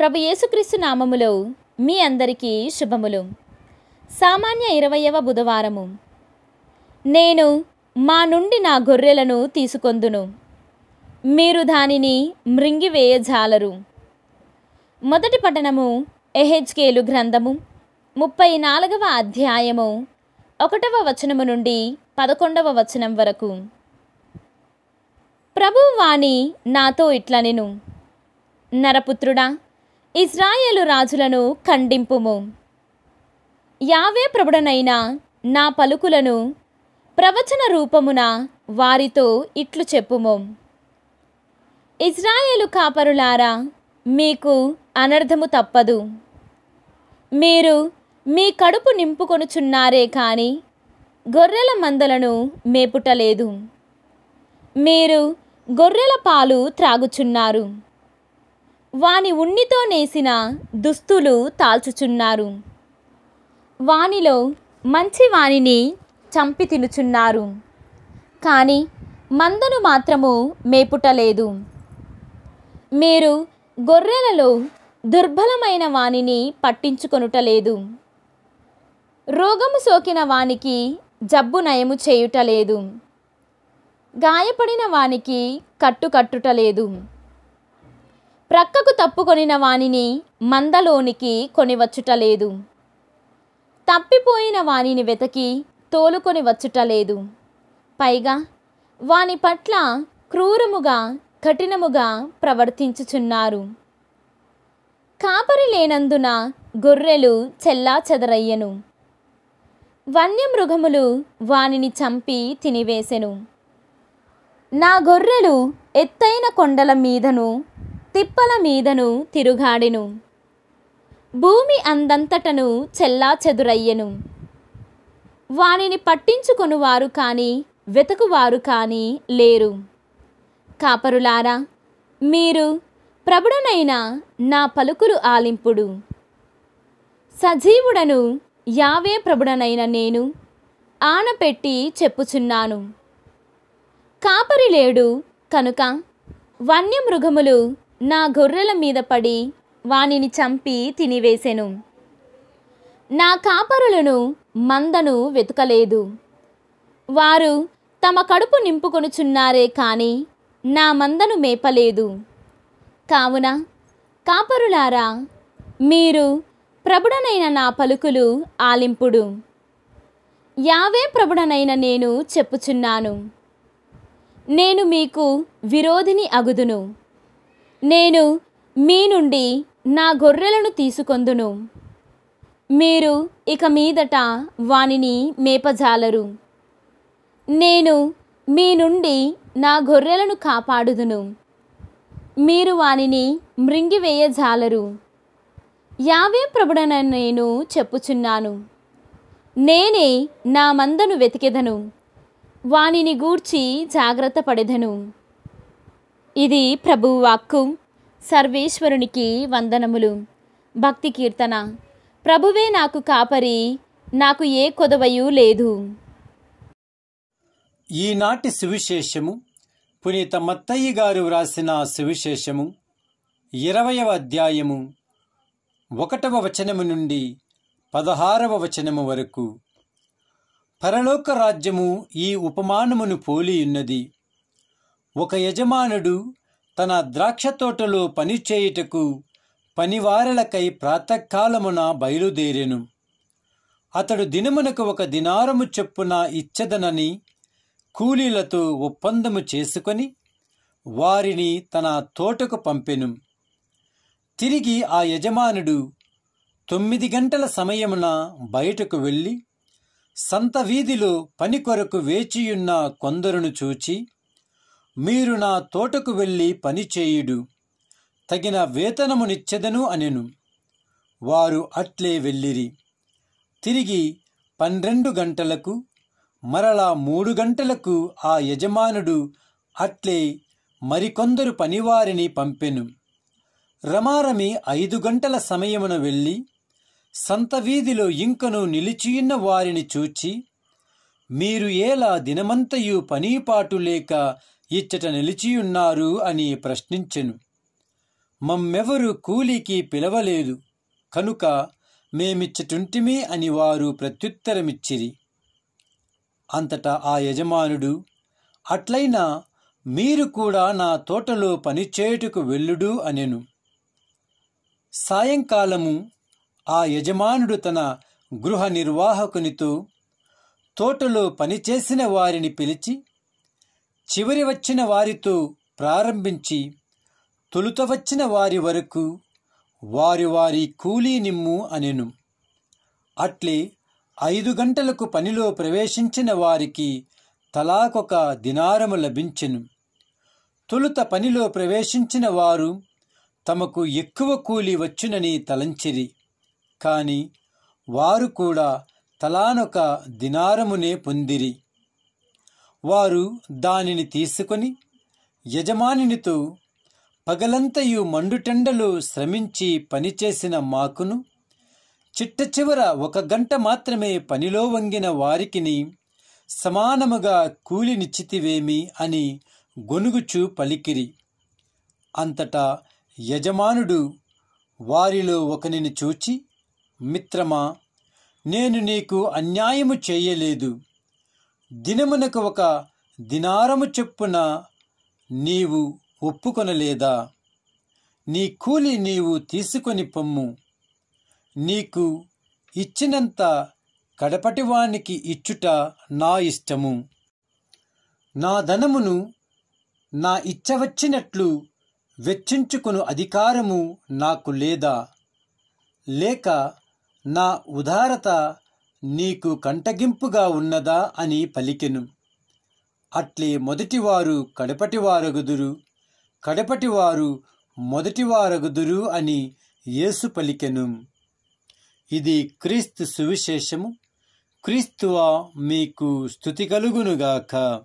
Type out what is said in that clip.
ప్రభు యేసుక్రీస్తు నామములో మీ అందరికీ శుభములు. సామాన్య ఇరవయవ బుధవారము. నేను మా నుండి నా గొర్రెలను తీసుకొందును. మీరు దానిని మృంగివేయజాలరు. మొదటి పట్టణము ఎహెచ్కేలు గ్రంథము ముప్పై నాలుగవ అధ్యాయము ఒకటవ వచనము నుండి పదకొండవ వచనం వరకు. ప్రభువు వాణి నాతో ఇట్లనెను. నరపుత్రుడా ఇజ్రాయేలు రాజులను ఖండింపుము. యావే ప్రభుడనైన నా పలుకులను ప్రవచన రూపమున వారితో ఇట్లు చెప్పుము. ఇజ్రాయేలు కాపరులారా మీకు అనర్థము తప్పదు. మీరు మీ కడుపు నింపుకొనుచున్నారే కాని గొర్రెల మందలను మేపుటలేదు. మీరు గొర్రెల పాలు త్రాగుచున్నారు. వాని ఉన్నితో నేసిన దుస్తులు తాల్చుచున్నారు. వానిలో మంచి వానిని చంపి తినుచున్నారు. కానీ మందను మాత్రము మేపుటలేదు. మీరు గొర్రెలలో దుర్బలమైన వానిని పట్టించుకొనుటలేదు. రోగము సోకిన వానికి జబ్బు నయము చేయుటలేదు. గాయపడిన వానికి కట్టుకట్టుటలేదు ప్రక్కకు తప్పుకొనిన వానిని మందలోనికి కొనివచ్చుటలేదు. తప్పిపోయిన వానిని వెతకి తోలుకొని వచ్చుటలేదు పైగా వాని పట్ల క్రూరముగా కఠినముగా ప్రవర్తించుచున్నారు. కాపరి లేనందున గొర్రెలు చెల్లా చెదరయ్యను. వన్యమృగములు వానిని చంపి తినివేసెను. నా గొర్రెలు ఎత్తైన కొండల మీదను తిప్పల మీదను తిరుగాడెను. భూమి అందంతటను చెల్లా చెదురయ్యెను. వానిని పట్టించుకొనువారు కానీ వెతకువారు కానీ లేరు. కాపరులారా మీరు ప్రభుడనైన నా పలుకులు ఆలింపుడు. సజీవుడను యావే ప్రభుడనైన నేను ఆనపెట్టి చెప్పుచున్నాను. కాపరి లేడు కనుక వన్యమృగములు నా గొర్రెల మీద పడి వానిని చంపి తినివేసెను. నా కాపరులను మందను వెతుకలేదు. వారు తమ కడుపు నింపుకొనుచున్నారే కాని నా మందను మేపలేదు. కావున కాపరులారా మీరు ప్రభుడనైన నా పలుకులు ఆలింపుడు. యావే ప్రభుడనైన నేను చెప్పుచున్నాను. నేను మీకు విరోధిని అగుదును. నేను మీ నుండి నా గొర్రెలను తీసుకొందును. మీరు ఇక మీదట వానిని మేపజాలరు. నేను మీ నుండి నా గొర్రెలను కాపాడుదును. మీరు వానిని మృంగివేయజాలరు. యావే ప్రభుడన నేను చెప్పుచున్నాను. నేనే నా మందను వెతికెదను. వానిని గూర్చి జాగ్రత్త పడెదను. ఇది ప్రభువు వాక్కు సర్వేశ్వరునికి వందనములు. భక్తి కీర్తన. ప్రభువే నాకు కాపరి నాకు ఏ కొదవయు లేదు. ఈనాటి సువిశేషము పునీత మత్తయ్య గారు వ్రాసిన సువిశేషము ఇరవయవ అధ్యాయము ఒకటవ వచనము నుండి పదహారవ వచనము వరకు. పరలోక రాజ్యము ఈ ఉపమానమును పోలియున్నది. ఒక యజమానుడు తన ద్రాక్ష తోటలో పనిచేయుటకు పనివారలకై ప్రాతకాలమున బయలుదేరెను. అతడు దినమునకు ఒక దినారము చొప్పున ఇచ్చదనని కూలీలతో ఒప్పందము చేసుకొని వారిని తన తోటకు పంపెను. తిరిగి ఆ యజమానుడు తొమ్మిది గంటల సమయమున బయటకు వెళ్ళి సంత వీధిలో పని కొరకు వేచియున్న కొందరును చూచి మీరు నా తోటకు వెళ్ళి పనిచేయుడు తగిన వేతనమునిచ్చెదను అనెను. వారు అట్లే వెళ్ళిరి. తిరిగి పన్నెండు గంటలకు మరలా మూడు గంటలకు ఆ యజమానుడు అట్లే మరికొందరు పనివారిని పంపెను. రమారమి ఐదు గంటల సమయమున వెళ్ళి సంత వీధిలో ఇంకను నిలిచియున్న వారిని చూచి మీరు ఏలా దినమంతయు పనీపాటు లేక ఇచ్చట నిలిచియున్నారు అని ప్రశ్నించెను. మమ్మెవరు కూలికి పిలవలేదు. కనుక మేమిచ్చటుంటిమి అని వారు ప్రత్యుత్తరమిచ్చిరి. అంతటా ఆ యజమానుడు అట్లయినా మీరు కూడా నా తోటలో పనిచేయుటకు వెళ్ళుడు అనెను. సాయంకాలము ఆ యజమానుడు తన గృహ నిర్వాహకునితో తోటలో పనిచేసిన వారిని పిలిచి చివరి వచ్చిన వారితో ప్రారంభించి తొలుత వచ్చిన వారి వరకు వారి వారి కూలీ నిమ్ము అనెను. అట్లే ఐదు గంటలకు పనిలో ప్రవేశించిన వారికి తలాకొక దినారము లభించెను. తొలుత పనిలో ప్రవేశించిన వారు తమకు ఎక్కువ కూలి వచ్చునని తలంచిరి. కాని వారు కూడా తలానొక దినారమునే పొందిరి. వారు దానిని తీసుకొని యజమానినితో పగలంతయు మండుటెండలు శ్రమించి పనిచేసిన మాకును చిట్ట చివర ఒక గంట మాత్రమే పనిలో వంగిన వారికిని సమానముగా కూలినిచ్చితివేమి అని గొనుగుచు పలికిరి. అంతటా యజమానుడు వారిలో ఒకనిని చూచి మిత్రమా నేను నీకు అన్యాయము చేయలేదు. దినమునకు ఒక దినారము చొప్పున నీవు ఒప్పుకొనలేదా? నీ కూలి నీవు తీసుకొని పొమ్ము. నీకు ఇచ్చినంత కడపటివానికి ఇచ్చుట నా ఇష్టము. నా ధనమును నా ఇచ్చవచ్చినట్లు వెచ్చించుకును అధికారము నాకు లేదా. లేక నా ఉదారత నీకు కంటగింపుగా ఉన్నదా అని పలికెను. అట్లే మొదటివారు కడపటివారగుదురు కడపటివారు మొదటివారగుదురు అని యేసు పలికెను. ఇది క్రీస్తు సువిశేషము. క్రీస్తువా మీకు స్థుతి కలుగునుగాక.